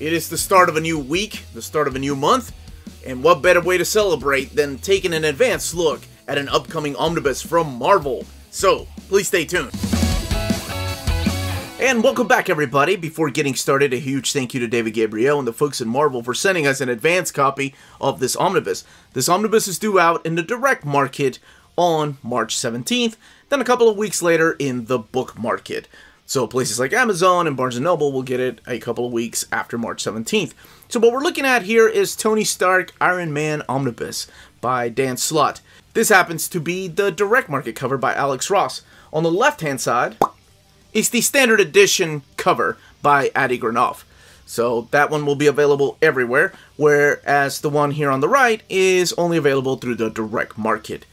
It is the start of a new week, the start of a new month, and what better way to celebrate than taking an advanced look at an upcoming omnibus from Marvel. So, please stay tuned. And welcome back, everybody. Before getting started, a huge thank you to David Gabriel and the folks at Marvel for sending us an advance copy of this omnibus. This omnibus is due out in the direct market on March 17th, then a couple of weeks later in the book market. So places like Amazon and Barnes & Noble will get it a couple of weeks after March 17th. So what we're looking at here is Tony Stark Iron Man Omnibus by Dan Slott. This happens to be the direct market cover by Alex Ross. On the left-hand side is the standard edition cover by Adi Granov. So that one will be available everywhere, whereas the one here on the right is only available through the direct market.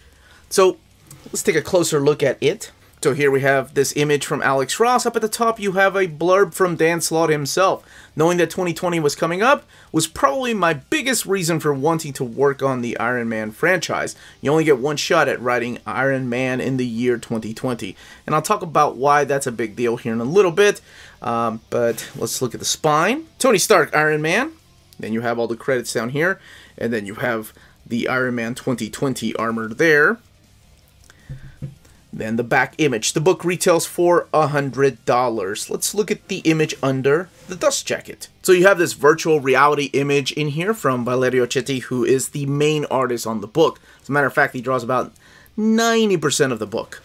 So let's take a closer look at it. So here we have this image from Alex Ross. Up at the top, you have a blurb from Dan Slott himself. Knowing that 2020 was coming up was probably my biggest reason for wanting to work on the Iron Man franchise. You only get one shot at writing Iron Man in the year 2020. And I'll talk about why that's a big deal here in a little bit. Um, but let's look at the spine. Tony Stark, Iron Man. Then you have all the credits down here. And then you have the Iron Man 2020 armor there. Then the back image. The book retails for $100. Let's look at the image under the dust jacket. So you have this virtual reality image in here from Valerio Schiti, who is the main artist on the book. As a matter of fact, he draws about 90% of the book.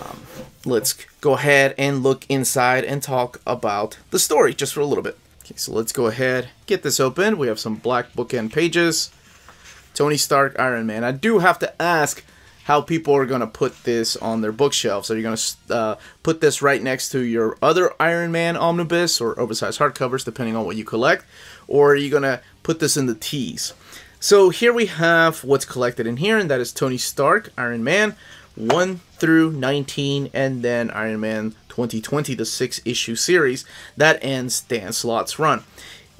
Um, let's go ahead and look inside and talk about the story just for a little bit. Okay, so let's go ahead, get this open. We have some black bookend pages. Tony Stark, Iron Man. I do have to ask, how people are going to put this on their bookshelves. Are you going to uh, put this right next to your other Iron Man omnibus or oversized hardcovers, depending on what you collect? Or are you going to put this in the T's? So here we have what's collected in here, and that is Tony Stark, Iron Man, 1 through 19, and then Iron Man 2020, the six issue series. That ends Dan Slott's run.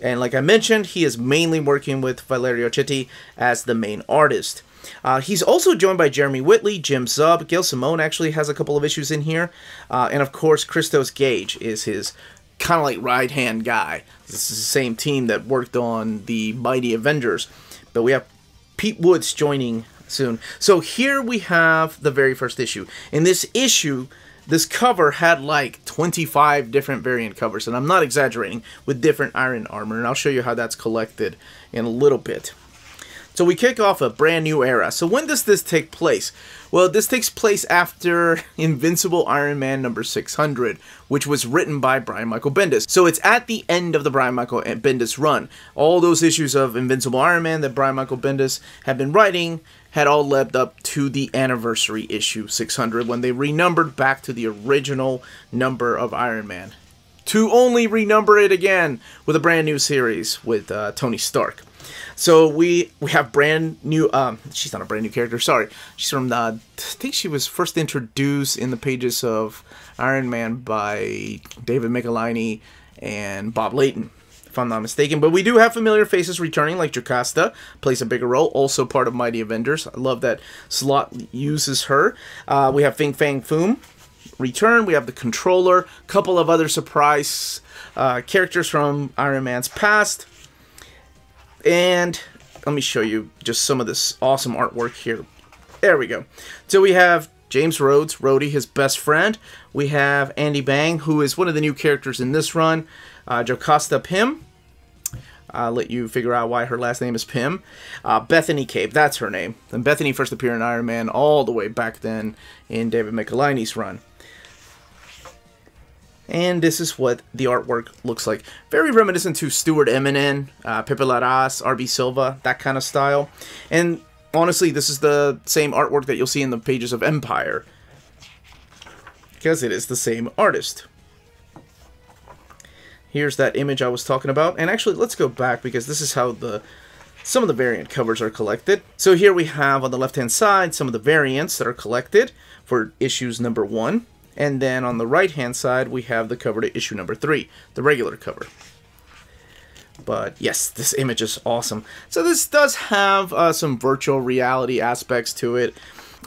And like I mentioned, he is mainly working with Valerio Schiti as the main artist. Uh, he's also joined by Jeremy Whitley, Jim Zub, Gail Simone actually has a couple of issues in here, uh, and of course Christos Gage is his kind of like right hand guy. This is the same team that worked on the Mighty Avengers, but we have Pete Woods joining soon. So here we have the very first issue. In this issue, this cover had like 25 different variant covers, and I'm not exaggerating, with different iron armor, and I'll show you how that's collected in a little bit. So we kick off a brand new era. So when does this take place? Well, this takes place after Invincible Iron Man number 600, which was written by Brian Michael Bendis. So it's at the end of the Brian Michael Bendis run. All those issues of Invincible Iron Man that Brian Michael Bendis had been writing had all led up to the anniversary issue 600 when they renumbered back to the original number of Iron Man. To only renumber it again with a brand new series with uh, Tony Stark. So we we have brand new. Um, she's not a brand new character. Sorry, she's from. the. I think she was first introduced in the pages of Iron Man by David Michelinie and Bob Layton, if I'm not mistaken. But we do have familiar faces returning, like Jocasta plays a bigger role, also part of Mighty Avengers. I love that Slott uses her. Uh, we have Fin Fang Foom return. We have the Controller, couple of other surprise uh, characters from Iron Man's past. And let me show you just some of this awesome artwork here. There we go. So we have James Rhodes, Rhodey, his best friend. We have Andy Bhang, who is one of the new characters in this run. Uh, Jocasta Pym. I'll let you figure out why her last name is Pym. Uh, Bethany Cabe, that's her name. And Bethany first appeared in Iron Man all the way back then in David Michelinie's run. And this is what the artwork looks like. Very reminiscent to Stuart Immonen, uh, Pepe Larraz, R.B. Silva, that kind of style. And honestly, this is the same artwork that you'll see in the pages of Empire. Because it is the same artist. Here's that image I was talking about. And actually, let's go back because this is how the some of the variant covers are collected. So here we have on the left-hand side some of the variants that are collected for issues number one. And then on the right hand side, we have the cover to issue number three, the regular cover. But yes, this image is awesome. So this does have uh, some virtual reality aspects to it.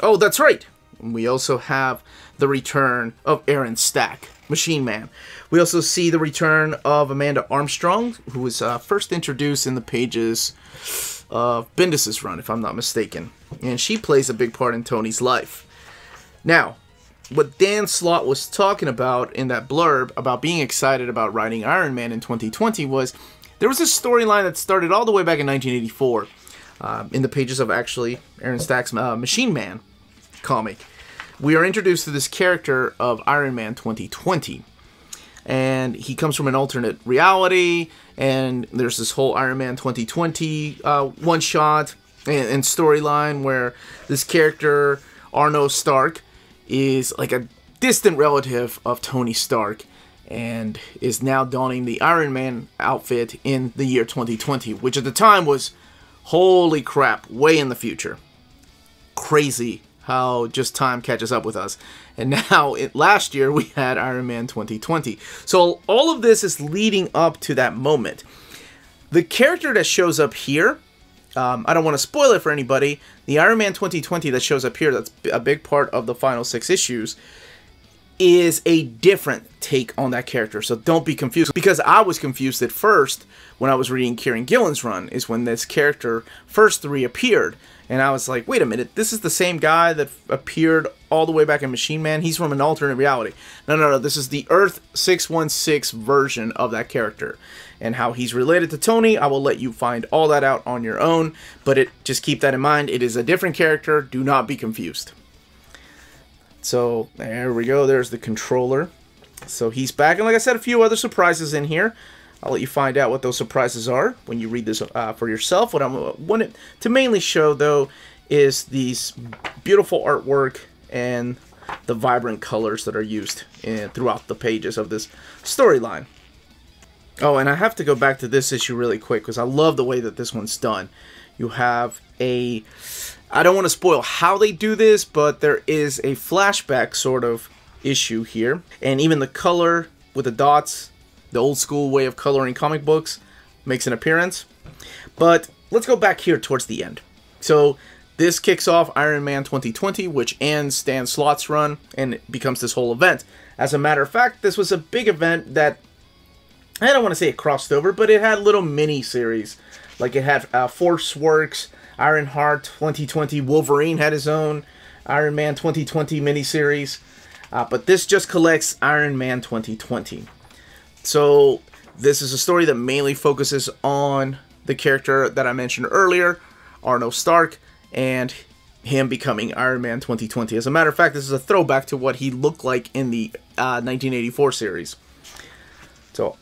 Oh, that's right. We also have the return of Aaron Stack, Machine Man. We also see the return of Amanda Armstrong, who was uh, first introduced in the pages of Bendis's run, if I'm not mistaken. And she plays a big part in Tony's life. Now, what Dan Slott was talking about in that blurb about being excited about writing Iron Man in 2020 was there was a storyline that started all the way back in 1984 uh, in the pages of actually Aaron Stack's uh, Machine Man comic. We are introduced to this character of Iron Man 2020. And he comes from an alternate reality, and there's this whole Iron Man 2020 uh, one shot and, and storyline where this character, Arno Stark, is like a distant relative of Tony Stark and is now donning the Iron Man outfit in the year 2020, which at the time was holy crap, way in the future. Crazy how just time catches up with us. And now, it, last year, we had Iron Man 2020. So all of this is leading up to that moment. The character that shows up here, um, I don't want to spoil it for anybody. The Iron Man 2020 that shows up here, that's a big part of the final six issues, is a different take on that character. So don't be confused. Because I was confused at first when I was reading Kieron Gillen's run, is when this character first reappeared. And I was like, wait a minute, this is the same guy that appeared all the way back in Machine Man? He's from an alternate reality. No, no, no, this is the Earth 616 version of that character. And how he's related to Tony, I will let you find all that out on your own. But it just keep that in mind. It is a different character. Do not be confused. So there we go. There's the controller. So he's back. And like I said, a few other surprises in here. I'll let you find out what those surprises are when you read this uh, for yourself. What I want to mainly show, though, is these beautiful artwork and the vibrant colors that are used in, throughout the pages of this storyline. Oh, and I have to go back to this issue really quick because I love the way that this one's done. You have a I don't want to spoil how they do this, but there is a flashback sort of issue here. And even the color with the dots, the old school way of coloring comic books, makes an appearance. But let's go back here towards the end. So this kicks off Iron Man 2020, which ends Dan Slott's run, and becomes this whole event. As a matter of fact, this was a big event that I don't want to say it crossed over, but it had little mini series. Like it had uh, Force Works, Ironheart 2020, Wolverine had his own Iron Man 2020 miniseries, uh, but this just collects Iron Man 2020. So this is a story that mainly focuses on the character that I mentioned earlier, Arno Stark, and him becoming Iron Man 2020. As a matter of fact, this is a throwback to what he looked like in the uh, 1984 series. So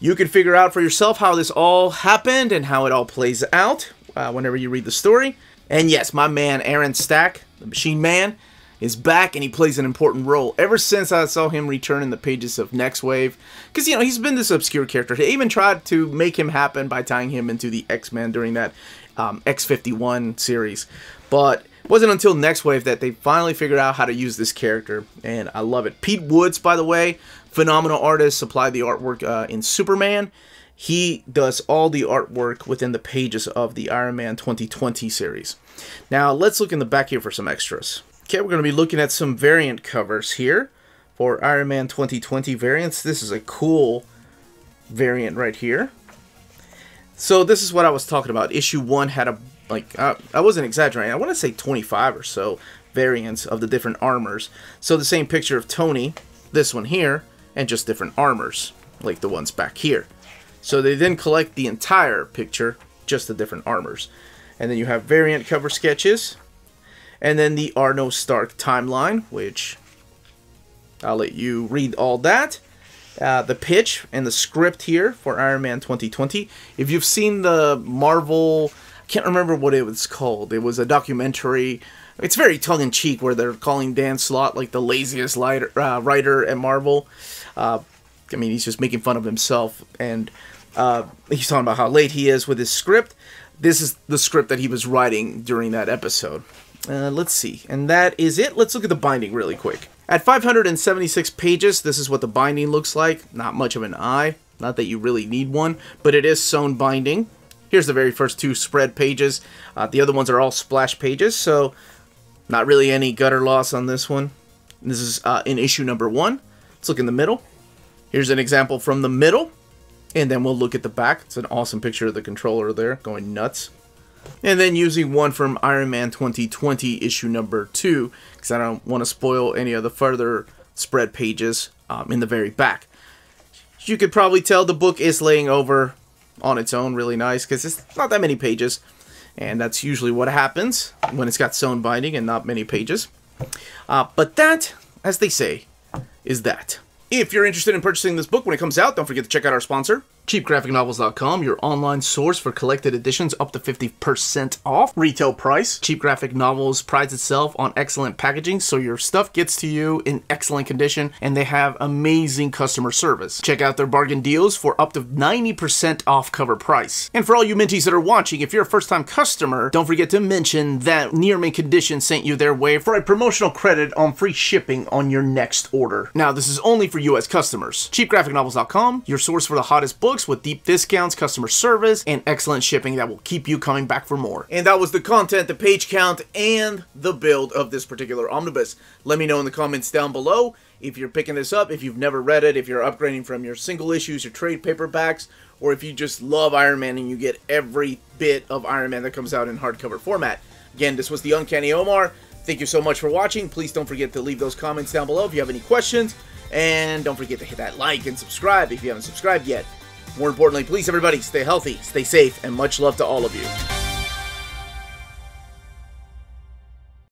you can figure out for yourself how this all happened and how it all plays out uh, whenever you read the story. And yes, my man Aaron Stack, the Machine Man, is back and he plays an important role. Ever since I saw him return in the pages of Next Wave, because you know he's been this obscure character. They even tried to make him happen by tying him into the X Men during that um, X51 series, but it wasn't until Next Wave that they finally figured out how to use this character, and I love it. Pete Woods, by the way, phenomenal artist, supplied the artwork uh, in Superman he does all the artwork within the pages of the Iron Man 2020 series. Now, let's look in the back here for some extras. Okay, we're going to be looking at some variant covers here for Iron Man 2020 variants. This is a cool variant right here. So this is what I was talking about. Issue 1 had a, like, uh, I wasn't exaggerating. I want to say 25 or so variants of the different armors. So the same picture of Tony, this one here, and just different armors, like the ones back here. So they then collect the entire picture, just the different armors. And then you have variant cover sketches. And then the Arno Stark timeline, which I'll let you read all that. Uh, the pitch and the script here for Iron Man 2020. If you've seen the Marvel, I can't remember what it was called. It was a documentary. It's very tongue-in-cheek where they're calling Dan Slott like the laziest uh, writer at Marvel. Uh, I mean, he's just making fun of himself, and uh, he's talking about how late he is with his script. This is the script that he was writing during that episode. Uh, let's see. And that is it. Let's look at the binding really quick. At 576 pages, this is what the binding looks like. Not much of an eye. Not that you really need one, but it is sewn binding. Here's the very first two spread pages. Uh, the other ones are all splash pages, so not really any gutter loss on this one. This is uh, in issue number one. Let's look in the middle. Here's an example from the middle. And then we'll look at the back. It's an awesome picture of the controller there going nuts. And then using one from Iron Man 2020 issue number 2 because I don't want to spoil any of the further spread pages um, in the very back. You could probably tell the book is laying over on its own really nice because it's not that many pages. And that's usually what happens when it's got sewn binding and not many pages. Uh, but that, as they say, is that. If you're interested in purchasing this book when it comes out, don't forget to check out our sponsor, CheapGraphicNovels.com, your online source for collected editions up to 50% off retail price. Cheap Graphic Novels prides itself on excellent packaging, so your stuff gets to you in excellent condition, and they have amazing customer service. Check out their bargain deals for up to 90% off cover price. And for all you Minties that are watching, if you're a first time customer, don't forget to mention that Near Mint Condition sent you their way for a promotional credit on free shipping on your next order. Now, this is only for US customers. CheapGraphicNovels.com, your source for the hottest books books with deep discounts, customer service, and excellent shipping that will keep you coming back for more. And that was the content, the page count, and the build of this particular omnibus. Let me know in the comments down below if you're picking this up, if you've never read it, if you're upgrading from your single issues, your trade paperbacks, or if you just love Iron Man and you get every bit of Iron Man that comes out in hardcover format. Again, this was the Uncanny Omar. Thank you so much for watching. Please don't forget to leave those comments down below if you have any questions. And don't forget to hit that like and subscribe if you haven't subscribed yet. More importantly, please everybody stay healthy, stay safe, and much love to all of you.